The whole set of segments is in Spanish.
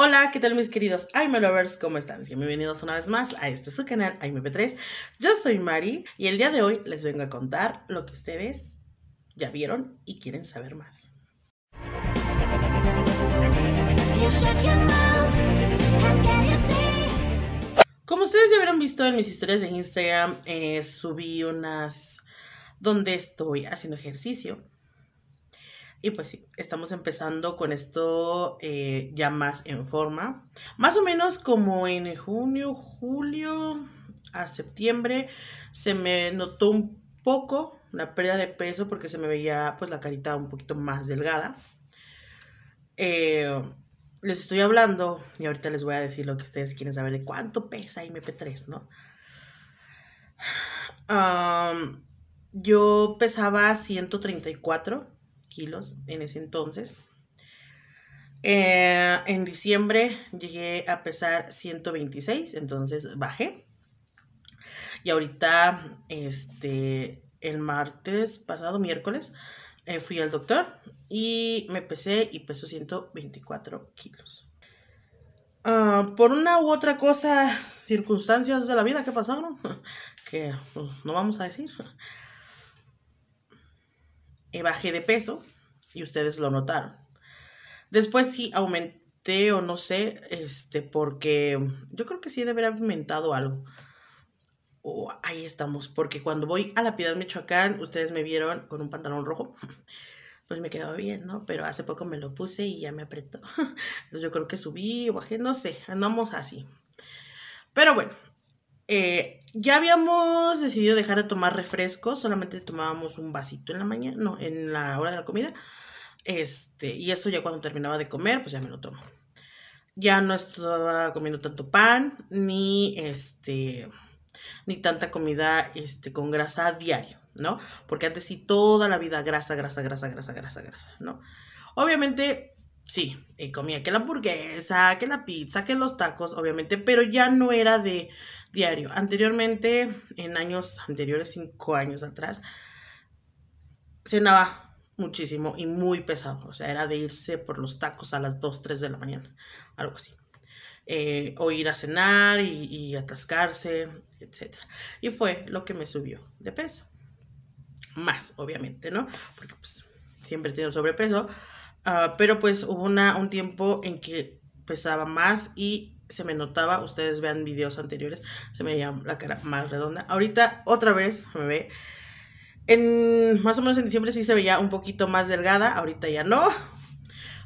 Hola, ¿qué tal mis queridos I'm Lovers? ¿Cómo están? Bienvenidos una vez más a este su canal IMP3. Yo soy Mari y el día de hoy les vengo a contar lo que ustedes ya vieron y quieren saber más. Como ustedes ya habrán visto en mis historias de Instagram, eh, subí unas donde estoy haciendo ejercicio y pues sí, estamos empezando con esto eh, ya más en forma. Más o menos como en junio, julio a septiembre se me notó un poco la pérdida de peso porque se me veía pues la carita un poquito más delgada. Eh, les estoy hablando y ahorita les voy a decir lo que ustedes quieren saber de cuánto pesa MP3, ¿no? yo pesaba 134 kilos en ese entonces. Eh, en diciembre llegué a pesar 126, entonces bajé. Y ahorita, este, el martes pasado, miércoles, eh, fui al doctor y me pesé y peso 124 kilos. Ah, por una u otra cosa, circunstancias de la vida que pasaron, que pues, no vamos a decir. Bajé de peso y ustedes lo notaron. Después sí aumenté o no sé, este, porque yo creo que sí debería haber aumentado algo. Oh, ahí estamos, porque cuando voy a la Piedad Michoacán, ustedes me vieron con un pantalón rojo, pues me quedaba bien, ¿no? Pero hace poco me lo puse y ya me apretó. Entonces yo creo que subí o bajé, no sé, andamos así. Pero bueno, eh, ya habíamos decidido dejar de tomar refrescos, solamente tomábamos un vasito en la mañana, no, en la hora de la comida. Este, y eso ya cuando terminaba de comer, pues ya me lo tomo. Ya no estaba comiendo tanto pan, ni este, ni tanta comida este, con grasa a diario, ¿no? Porque antes sí toda la vida grasa, grasa, grasa, grasa, grasa, grasa, ¿no? Obviamente, sí, comía que la hamburguesa, que la pizza, que los tacos, obviamente, pero ya no era de diario. Anteriormente, en años anteriores, cinco años atrás, cenaba muchísimo y muy pesado. O sea, era de irse por los tacos a las 2, 3 de la mañana, algo así. Eh, o ir a cenar y, atascarse, etc. Y fue lo que me subió de peso. Más, obviamente, ¿no? Porque pues, siempre tengo sobrepeso. Ah, pero pues hubo una, un tiempo en que pesaba más y se me notaba, ustedes vean videos anteriores, se me veía la cara más redonda. Ahorita otra vez me ve, en más o menos en diciembre sí se veía un poquito más delgada, ahorita ya no.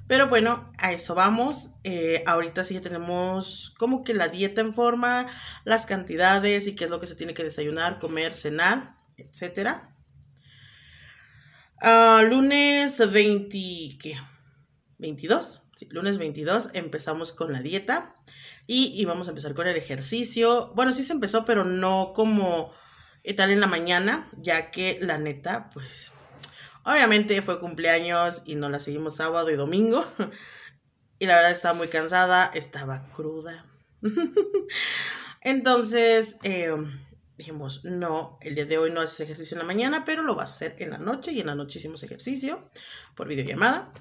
Pero bueno, a eso vamos. Eh, ahorita sí ya tenemos como que la dieta en forma, las cantidades y qué es lo que se tiene que desayunar, comer, cenar, etc. Ah, lunes 20, ¿qué? 22. Sí, lunes 22 empezamos con la dieta. Y íbamos a empezar con el ejercicio. Bueno, sí se empezó, pero no como tal en la mañana, ya que la neta, pues, obviamente fue cumpleaños y no la seguimos sábado y domingo. Y la verdad estaba muy cansada, estaba cruda. Entonces, em, dijimos, no, el día de hoy no haces ejercicio en la mañana, pero lo vas a hacer en la noche. Y en la noche hicimos ejercicio por videollamada.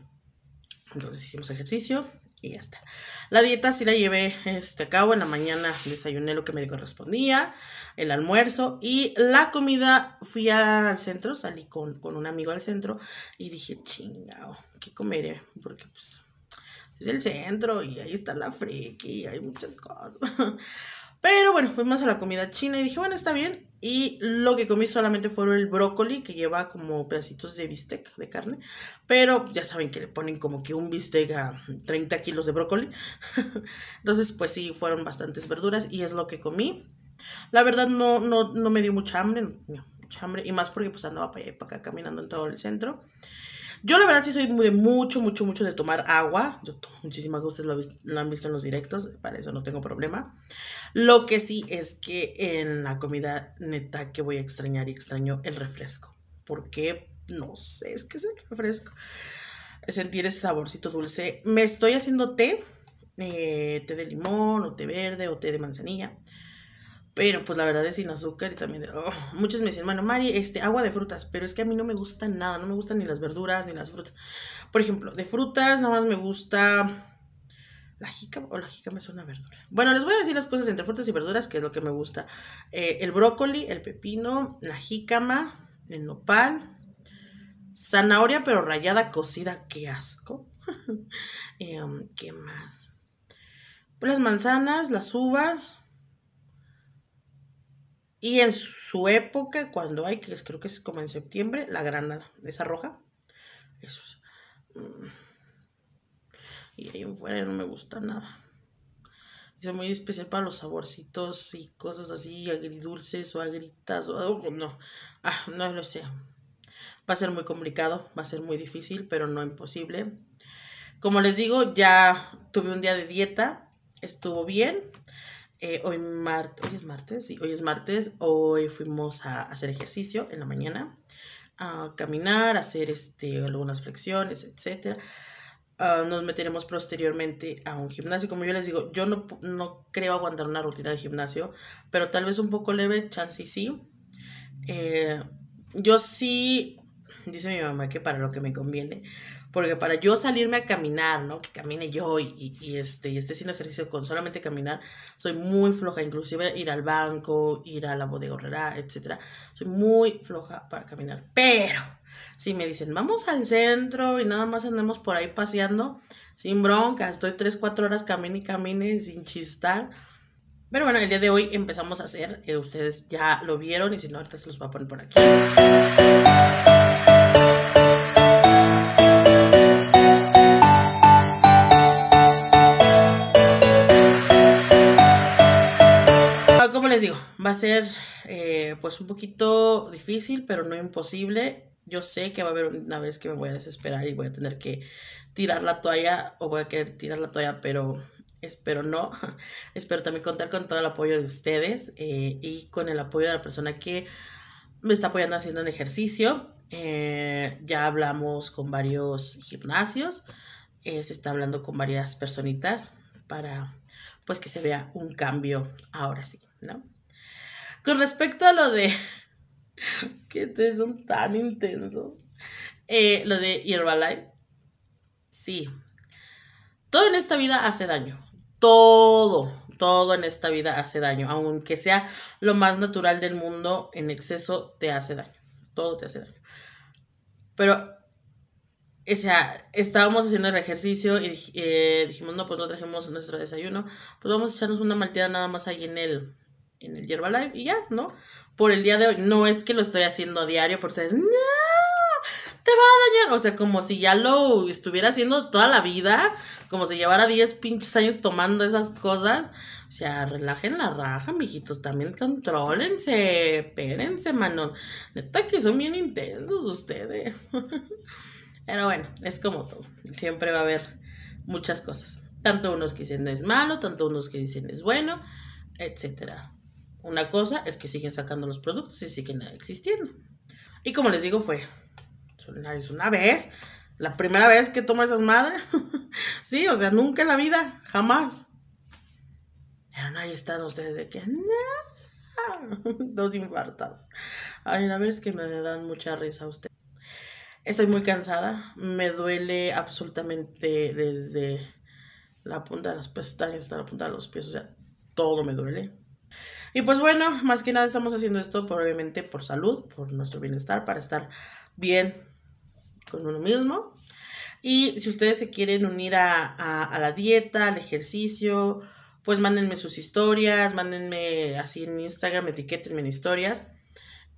Entonces hicimos ejercicio y ya está. La dieta sí la llevé este, a cabo. En la mañana desayuné lo que me correspondía, el almuerzo y la comida. Fui al centro, salí con, con un amigo al centro y dije, chingao, ¿qué comeré? Porque pues es el centro y ahí está la friki y hay muchas cosas. Pero bueno, fuimos a la comida china y dije, bueno, está bien. Y lo que comí solamente fue el brócoli, que lleva como pedacitos de bistec de carne. Pero ya saben que le ponen como que un bistec a 30 kilos de brócoli. Entonces, pues sí, fueron bastantes verduras y es lo que comí. La verdad no, no, no me dio mucha hambre, mucha hambre. Y más porque pues andaba para allá y para acá caminando en todo el centro. Yo la verdad sí soy de mucho, mucho, mucho de tomar agua. Yo muchísimas, ustedes lo, han visto en los directos, para eso no tengo problema. Lo que sí es que en la comida neta que voy a extrañar y extraño el refresco. Porque, no sé, es que es el refresco. Sentir ese saborcito dulce. Me estoy haciendo té, eh, té de limón o té verde o té de manzanilla. Pero pues la verdad es sin azúcar y también... Oh, muchos me dicen, bueno, Mari, este, agua de frutas, pero es que a mí no me gusta nada, no me gustan ni las verduras ni las frutas. Por ejemplo, de frutas nada más me gusta La jícama o la jícama es una verdura. Bueno, les voy a decir las cosas entre frutas y verduras, que es lo que me gusta. Eh, el brócoli, el pepino, la jícama, el nopal, zanahoria pero rayada cocida, qué asco. Em, ¿Qué más? Las manzanas, las uvas. Y en su época, cuando hay, creo que es como en septiembre, la granada, esa roja. Eso es. Mm. Y ahí afuera no me gusta nada. Es muy especial para los saborcitos y cosas así, agridulces o agritas o. No, ah, no lo sé. Va a ser muy complicado, va a ser muy difícil, pero no imposible. Como les digo, ya tuve un día de dieta, estuvo bien. Eh, hoy, hoy es martes, sí, hoy es martes. Hoy fuimos a hacer ejercicio en la mañana, a caminar, a hacer este, algunas flexiones, etcétera. Ah, nos meteremos posteriormente a un gimnasio. Como yo les digo, yo no, no creo aguantar una rutina de gimnasio, pero tal vez un poco leve, chance y sí. Eh, yo sí, dice mi mamá que para lo que me conviene, porque para yo salirme a caminar, ¿no? Que camine yo y, y, este, y esté haciendo ejercicio con solamente caminar, soy muy floja, inclusive ir al banco, ir a la bodega horrera, etc. Soy muy floja para caminar, pero si me dicen, vamos al centro y nada más andamos por ahí paseando, sin bronca, estoy 3, 4 horas camine y camine sin chistar. Pero bueno, el día de hoy empezamos a hacer, eh, ustedes ya lo vieron y si no, ahorita se los voy a poner por aquí. Ah, como les digo, va a ser eh, pues un poquito difícil, pero no imposible yo sé que va a haber una vez que me voy a desesperar y voy a tener que tirar la toalla o voy a querer tirar la toalla, pero espero no. espero también contar con todo el apoyo de ustedes eh, y con el apoyo de la persona que me está apoyando haciendo un ejercicio. Eh, ya hablamos con varios gimnasios, eh, se está hablando con varias personitas para pues que se vea un cambio ahora sí, ¿no? Con respecto a lo de es que ustedes son tan intensos. Lo de Herbalife. Sí. Todo en esta vida hace daño. Todo, todo en esta vida hace daño. Aunque sea lo más natural del mundo, en exceso te hace daño. Todo te hace daño. Pero, o sea, estábamos haciendo el ejercicio y eh, dijimos, no, pues no trajimos nuestro desayuno. Pues vamos a echarnos una malteada nada más ahí en el, en el Herbalife y ya, ¿no? por el día de hoy. No es que lo estoy haciendo a diario, por ustedes, no, te va a dañar. O sea, como si ya lo estuviera haciendo toda la vida, como si llevara 10 pinches años tomando esas cosas. O sea, relajen la raja, mijitos, también contrólense, espérense, mano. Neta que son bien intensos ustedes. Pero bueno, es como todo. Siempre va a haber muchas cosas. Tanto unos que dicen es malo, tanto unos que dicen es bueno, etcétera. Una cosa es que siguen sacando los productos y siguen existiendo. Y como les digo, fue es una vez, la primera vez que tomo esas madres. sí, o sea, nunca en la vida, jamás. Pero ahí están ustedes de que, dos infartados. Ay, la verdad es que me dan mucha risa a ustedes. Estoy muy cansada, me duele absolutamente desde la punta de las pestañas hasta la punta de los pies, o sea, todo me duele. Y pues bueno, más que nada estamos haciendo esto probablemente por salud, por nuestro bienestar, para estar bien con uno mismo. Y si ustedes se quieren unir a, la dieta, al ejercicio, pues mándenme sus historias, mándenme así en Instagram, etiquétenme en historias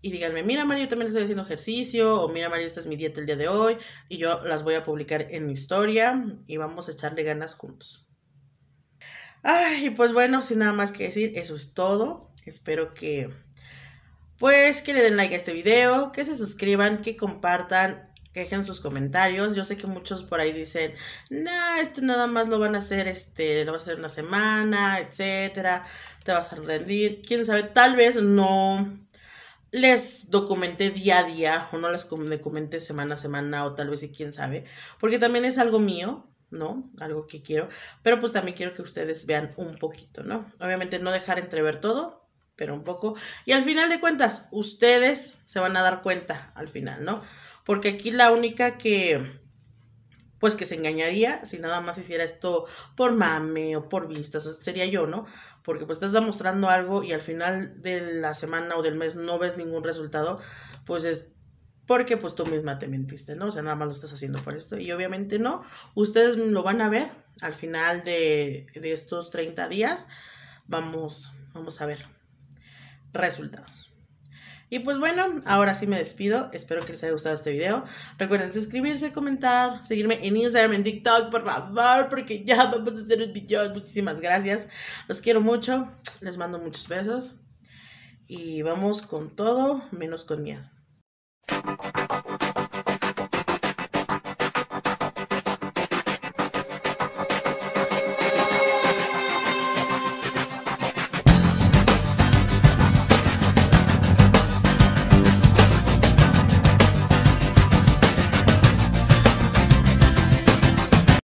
y díganme, mira María, yo también estoy haciendo ejercicio, o mira María, esta es mi dieta el día de hoy, y yo las voy a publicar en mi historia y vamos a echarle ganas juntos. Ay, pues bueno, sin nada más que decir, eso es todo. Espero que, pues, que le den like a este video, que se suscriban, que compartan, que dejen sus comentarios. Yo sé que muchos por ahí dicen, nah, esto nada más lo van a hacer, este, lo va a hacer una semana, etcétera, te vas a rendir. Quién sabe, tal vez no les documenté día a día o no les documenté semana a semana o tal vez sí, quién sabe, porque también es algo mío, ¿no? Algo que quiero, pero pues también quiero que ustedes vean un poquito, ¿no? Obviamente no dejar entrever todo, pero un poco. Y al final de cuentas, ustedes se van a dar cuenta al final, ¿no? Porque aquí la única que pues que se engañaría si nada más hiciera esto por mame o por vistas, sería yo, ¿no? Porque pues estás demostrando algo y al final de la semana o del mes no ves ningún resultado, pues es porque pues tú misma te mentiste, ¿no? O sea, nada más lo estás haciendo por esto. Y obviamente no, ustedes lo van a ver al final de, de estos 30 días. Vamos, vamos a ver resultados. Y pues bueno, ahora sí me despido. Espero que les haya gustado este video. Recuerden suscribirse, comentar, seguirme en Instagram, en TikTok, por favor, porque ya vamos a hacer un video. Muchísimas gracias. Los quiero mucho. Les mando muchos besos. Y vamos con todo, menos con miedo.